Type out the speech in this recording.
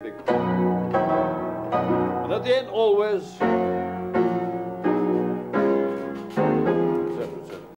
And at the end, always